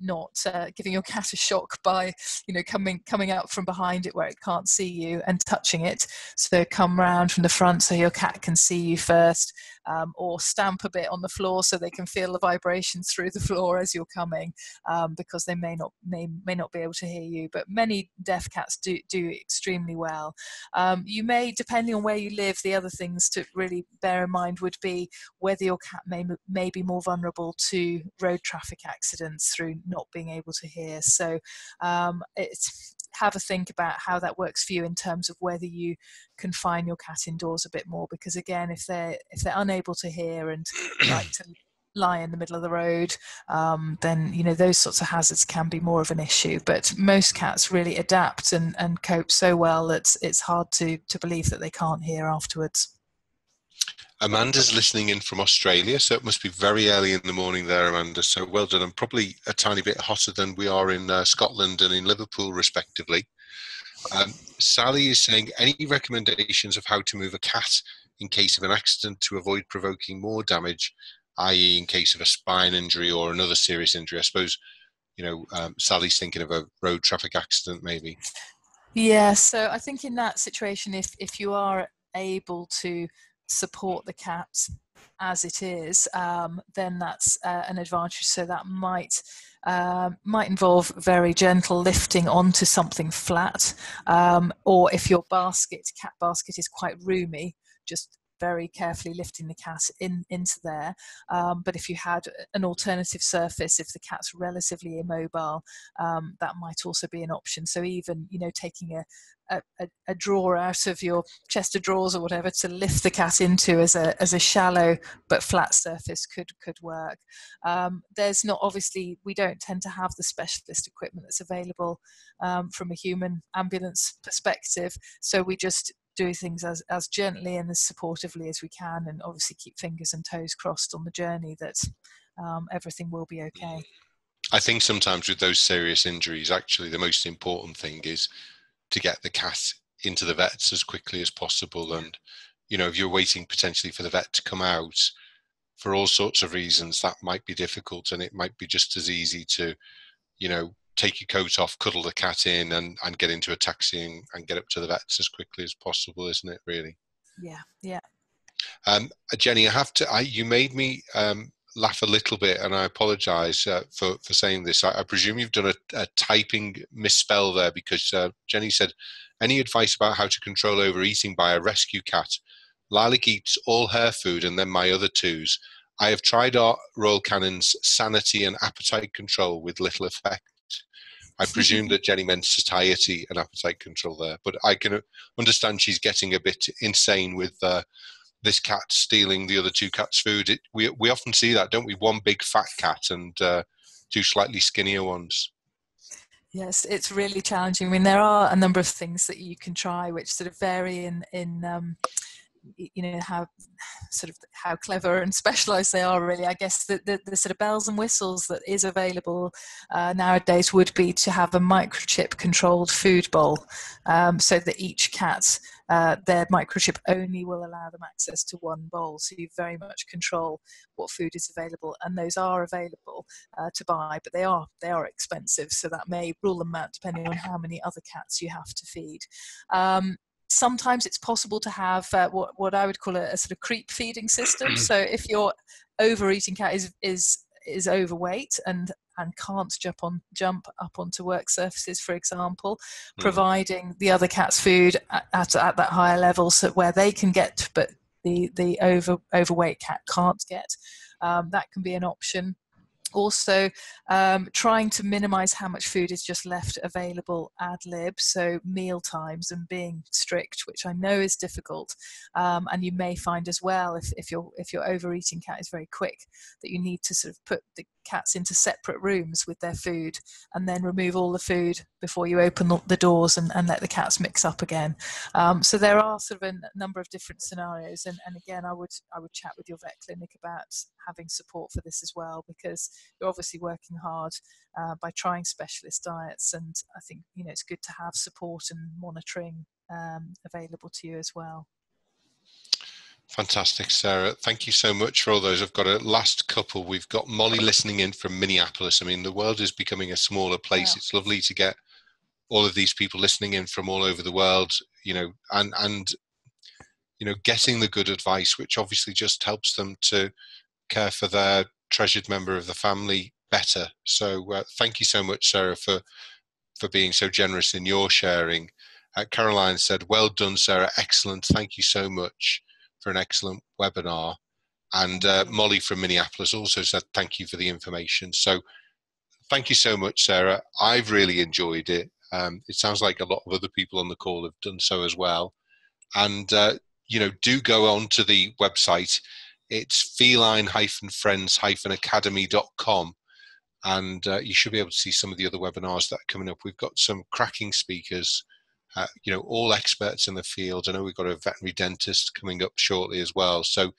not uh, giving your cat a shock by you know coming coming out from behind it where it can't see you and touching it. So come round from the front so your cat can see you first, um, or stamp a bit on the floor so they can feel the vibrations through the floor as you're coming, um, because they may not may may not be able to hear you. But many deaf cats do do extremely well. Um, you may, depending on where you live, the other things to really bear in mind would be whether your cat may may be more vulnerable to road traffic accidents through not being able to hear. So um, it's have a think about how that works for you in terms of whether you confine your cat indoors a bit more because again if they're if they're unable to hear and like to lie in the middle of the road um, then you know those sorts of hazards can be more of an issue but most cats really adapt and, and cope so well that it's hard to to believe that they can't hear afterwards Amanda's listening in from Australia, so it must be very early in the morning there, Amanda. So well done, and probably a tiny bit hotter than we are in uh, Scotland and in Liverpool, respectively. Um, Sally is saying, any recommendations of how to move a cat in case of an accident to avoid provoking more damage, i.e., in case of a spine injury or another serious injury? I suppose, you know, um, Sally's thinking of a road traffic accident, maybe. Yeah, so I think in that situation, if if you are able to support the cat as it is, um, then that's uh, an advantage. So that might uh, might involve very gentle lifting onto something flat, um, or if your basket cat basket is quite roomy, just very carefully lifting the cat in into there. Um, but if you had an alternative surface, if the cat's relatively immobile, um, that might also be an option. So even you know taking a, a, a, drawer out of your chest of drawers or whatever to lift the cat into as a as a shallow but flat surface could could work. Um, there's not obviously we don't tend to have the specialist equipment that's available um, from a human ambulance perspective, so we just do things as, as gently and as supportively as we can, and obviously keep fingers and toes crossed on the journey that um, everything will be okay. I think sometimes with those serious injuries, actually, the most important thing is to get the cat into the vets as quickly as possible. And, you know, if you're waiting potentially for the vet to come out for all sorts of reasons, that might be difficult. And it might be just as easy to, you know, take your coat off, cuddle the cat in, and, and get into a taxi and, and get up to the vets as quickly as possible, isn't it? Really? Yeah, yeah. Um, Jenny, I have to. I, you made me um, laugh a little bit, and I apologise uh, for for saying this. I, I presume you've done a, a, typing misspell there because uh, Jenny said, "Any advice about how to control overeating by a rescue cat? Lilac eats all her food and then my other twos. I have tried our Royal Canin's sanity and appetite control with little effect. I presume that Jenny meant satiety and appetite control there, but I can understand she's getting a bit insane with uh, this cat stealing the other two cats' food. It, we we often see that, don't we? One big fat cat and uh, two slightly skinnier ones. Yes, it's really challenging. I mean, there are a number of things that you can try, which sort of vary in in um, you know how sort of how clever and specialized they are really. I guess the, the, the sort of bells and whistles that is available uh, nowadays would be to have a microchip controlled food bowl um, so that each cat uh, their microchip only will allow them access to one bowl. So you very much control what food is available and those are available uh, to buy but they are they are expensive. So that may rule them out depending on how many other cats you have to feed. Um, sometimes it's possible to have uh, what, what I would call a, a, sort of creep feeding system. so if your overeating cat is is is overweight and and can't jump on jump up onto work surfaces, for example, mm. providing the other cat's food at, at, at that higher level, so where they can get, but the the over overweight cat can't get. Um, that can be an option also um, trying to minimize how much food is just left available ad lib so meal times and being strict which i know is difficult um, and you may find as well if, if your if your overeating cat is very quick that you need to sort of put the cats into separate rooms with their food and then remove all the food before you open the doors and, and let the cats mix up again. Um, so there are sort of a number of different scenarios and, and again i would i would chat with your vet clinic about having support for this as well because you're obviously working hard uh, by trying specialist diets and i think you know it's good to have support and monitoring um, available to you as well Fantastic, Sarah. Thank you so much for all those. I've got a last couple. We've got Molly listening in from Minneapolis. I mean, the world is becoming a smaller place. Yeah. It's lovely to get all of these people listening in from all over the world, you know, and and you know, getting the good advice, which obviously just helps them to care for their treasured member of the family better. So, uh, thank you so much, Sarah, for for being so generous in your sharing. Uh, Caroline said, "Well done, Sarah. Excellent. Thank you so much." For an excellent webinar. And uh, Molly from Minneapolis also said, thank you for the information. So thank you so much, Sarah. I've really enjoyed it. Um, it sounds like a lot of other people on the call have done so as well. And, uh, you know, do go on to the website. It's feline-friends-academy.com. And uh, you should be able to see some of the other webinars that are coming up. We've got some cracking speakers uh, you know, all experts in the field. I know we've got a veterinary dentist coming up shortly as well. So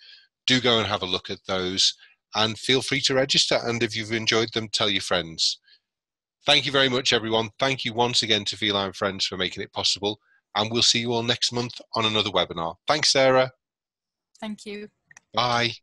do go and have a look at those and feel free to register. And if you've enjoyed them, tell your friends. Thank you very much, everyone. Thank you once again to Feline Friends for making it possible. And we'll see you all next month on another webinar. Thanks, Sarah. Thank you. Bye.